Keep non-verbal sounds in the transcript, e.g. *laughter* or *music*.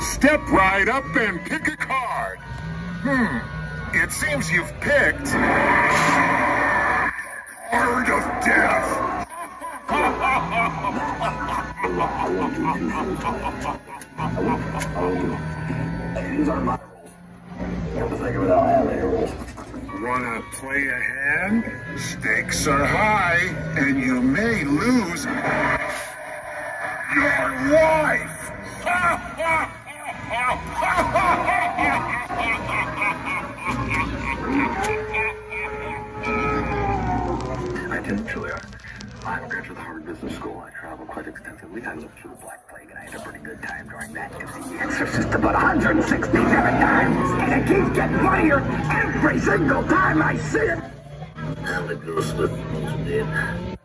Step right up and pick a card. Hmm. It seems you've picked. Card of Death. These are my I'll have any rules. Wanna play a hand? Stakes are high, and you may lose your wife. *laughs* I do, Juilliard. I'm a graduate the Harvard Business School. I travel quite extensively. I lived through the Black Plague, and I had a pretty good time during that. You see The Exorcist about 167 times, and it keeps getting funnier every single time I see it. And the ghost of dead.